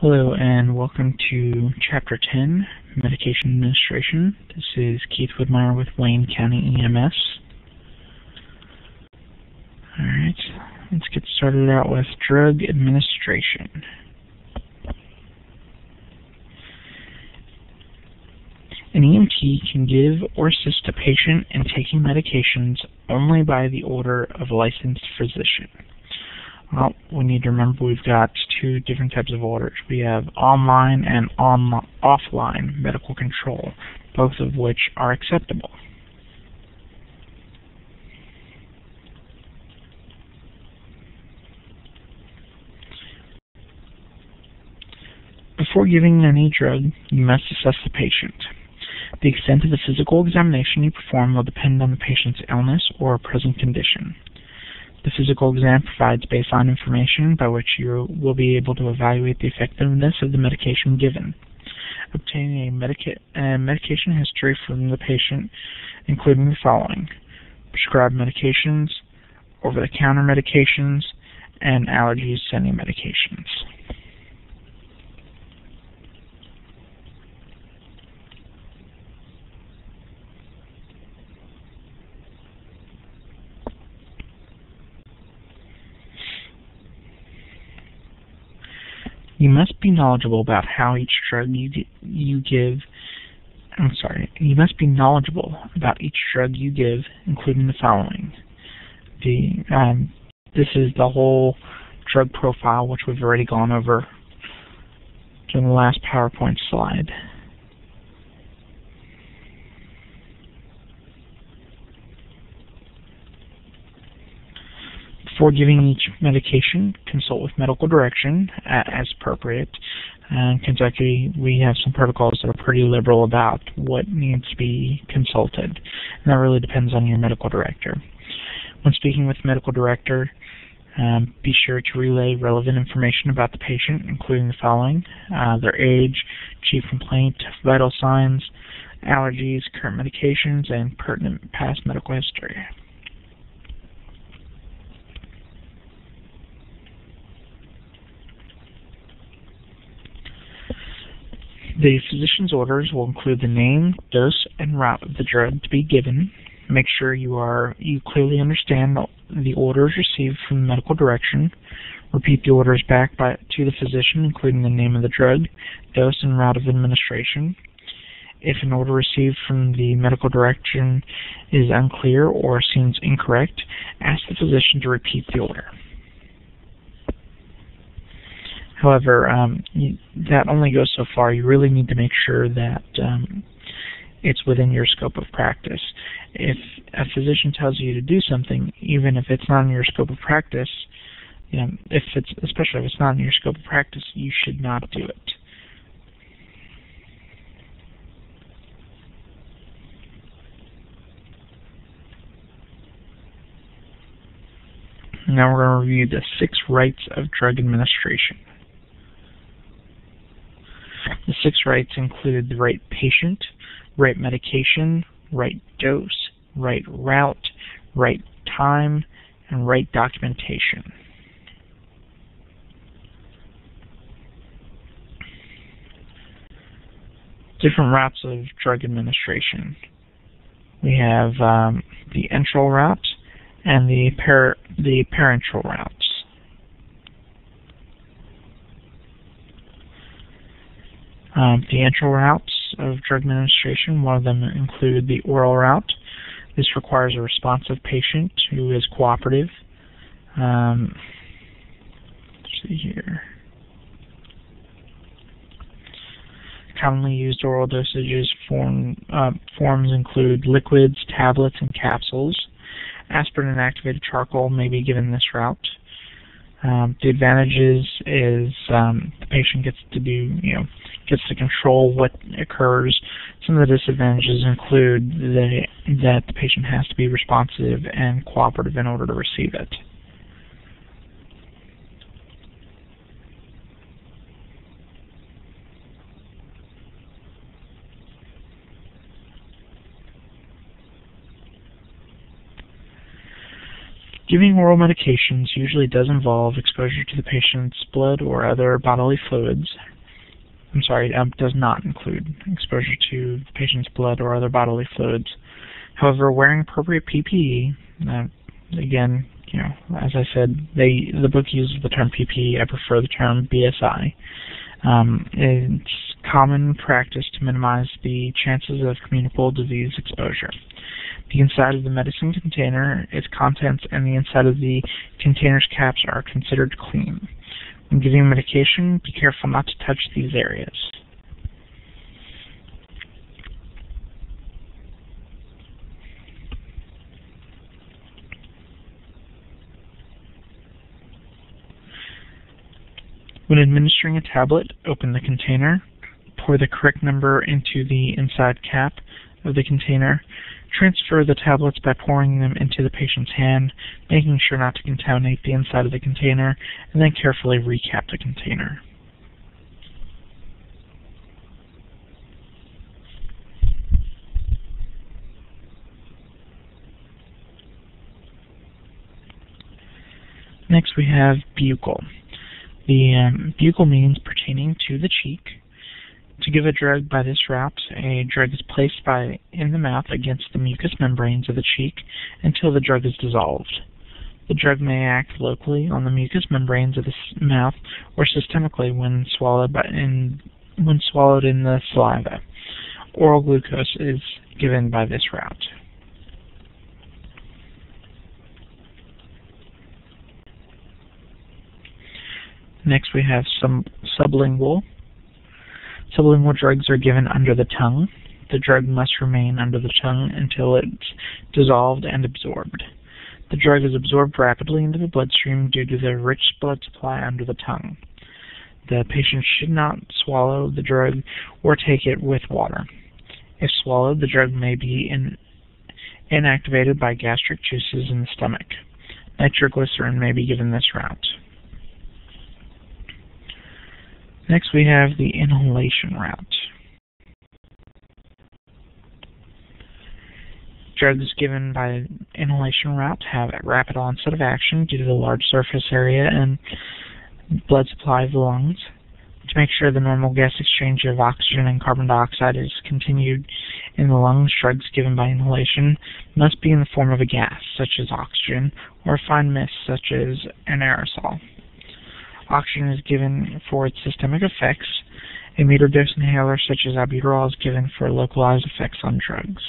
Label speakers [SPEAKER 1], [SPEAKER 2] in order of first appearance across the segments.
[SPEAKER 1] Hello and welcome to Chapter 10, Medication Administration. This is Keith Woodmeyer with Wayne County EMS. Alright, let's get started out with drug administration. An EMT can give or assist a patient in taking medications only by the order of a licensed physician. Well, we need to remember we've got two different types of orders. We have online and on offline medical control, both of which are acceptable. Before giving any drug, you must assess the patient. The extent of the physical examination you perform will depend on the patient's illness or present condition. Physical exam provides baseline information by which you will be able to evaluate the effectiveness of the medication given. Obtaining a, medica a medication history from the patient, including the following prescribed medications, over the counter medications, and allergies to any medications. You must be knowledgeable about how each drug you, you give I'm sorry, you must be knowledgeable about each drug you give, including the following. The um, This is the whole drug profile, which we've already gone over during the last PowerPoint slide. Before giving each medication, consult with medical direction as appropriate. In Kentucky, we have some protocols that are pretty liberal about what needs to be consulted, and that really depends on your medical director. When speaking with medical director, um, be sure to relay relevant information about the patient, including the following uh, their age, chief complaint, vital signs, allergies, current medications, and pertinent past medical history. The physician's orders will include the name, dose, and route of the drug to be given. Make sure you are you clearly understand the orders received from the medical direction. Repeat the orders back by, to the physician, including the name of the drug, dose, and route of administration. If an order received from the medical direction is unclear or seems incorrect, ask the physician to repeat the order. However, um, you, that only goes so far. You really need to make sure that um, it's within your scope of practice. If a physician tells you to do something, even if it's not in your scope of practice, you know, if it's especially if it's not in your scope of practice, you should not do it. Now we're going to review the six rights of drug administration. Six rights include the right patient, right medication, right dose, right route, right time, and right documentation. Different routes of drug administration. We have um, the enteral route and the, the parenteral route. Um, the enteral routes of drug administration, one of them include the oral route. This requires a responsive patient who is cooperative. Um, see here. Commonly used oral dosages form, uh, forms include liquids, tablets, and capsules. Aspirin and activated charcoal may be given this route. Um, the advantages is um, patient gets to do, you know, gets to control what occurs. Some of the disadvantages include the, that the patient has to be responsive and cooperative in order to receive it. Giving oral medications usually does involve exposure to the patient's blood or other bodily fluids. I'm sorry, um, does not include exposure to the patient's blood or other bodily fluids. However, wearing appropriate PPE, uh, again, you know, as I said, they the book uses the term PPE. I prefer the term BSI. Um, it's common practice to minimize the chances of communicable disease exposure. The inside of the medicine container, its contents, and the inside of the container's caps are considered clean. When giving medication, be careful not to touch these areas. When administering a tablet, open the container, pour the correct number into the inside cap of the container, transfer the tablets by pouring them into the patient's hand, making sure not to contaminate the inside of the container, and then carefully recap the container. Next we have buccal. The um, buccal means pertaining to the cheek. To give a drug by this route, a drug is placed by in the mouth against the mucous membranes of the cheek until the drug is dissolved. The drug may act locally on the mucous membranes of the mouth or systemically when swallowed by in when swallowed in the saliva. Oral glucose is given by this route. Next we have some sublingual. Sublingual drugs are given under the tongue. The drug must remain under the tongue until it's dissolved and absorbed. The drug is absorbed rapidly into the bloodstream due to the rich blood supply under the tongue. The patient should not swallow the drug or take it with water. If swallowed, the drug may be in, inactivated by gastric juices in the stomach. Nitroglycerin may be given this route. Next we have the inhalation route. Drugs given by inhalation route have a rapid onset of action due to the large surface area and blood supply of the lungs. To make sure the normal gas exchange of oxygen and carbon dioxide is continued in the lungs, drugs given by inhalation must be in the form of a gas, such as oxygen, or a fine mist, such as an aerosol. Oxygen is given for its systemic effects. A metered dose inhaler such as albuterol is given for localized effects on drugs.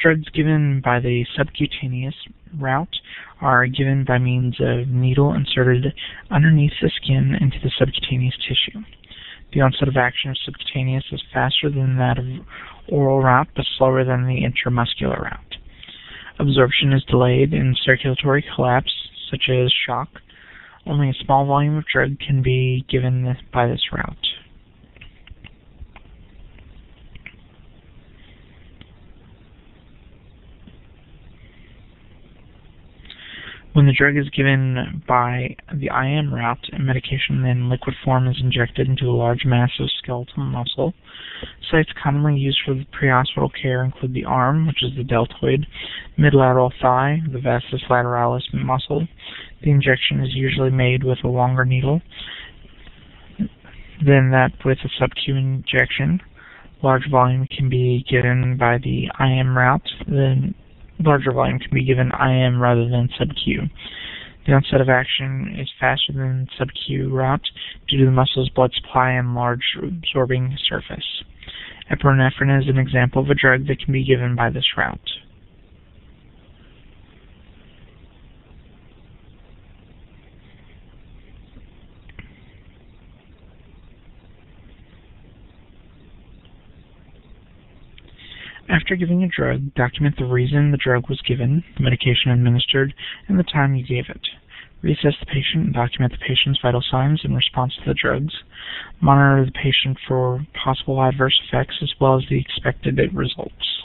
[SPEAKER 1] Drugs given by the subcutaneous route are given by means of needle inserted underneath the skin into the subcutaneous tissue. The onset of action of subcutaneous is faster than that of oral route, but slower than the intramuscular route. Absorption is delayed in circulatory collapse, such as shock. Only a small volume of drug can be given by this route. When the drug is given by the IM route, medication in liquid form is injected into a large mass of skeletal muscle. Sites commonly used for prehospital care include the arm, which is the deltoid, midlateral thigh, the vastus lateralis muscle. The injection is usually made with a longer needle than that with a sub-Q injection. Large volume can be given by the IM route. The larger volume can be given IM rather than sub-Q. The onset of action is faster than sub-Q route due to the muscle's blood supply and large absorbing surface. Epinephrine is an example of a drug that can be given by this route. After giving a drug, document the reason the drug was given, the medication administered, and the time you gave it. Reassess the patient and document the patient's vital signs in response to the drugs. Monitor the patient for possible adverse effects as well as the expected results.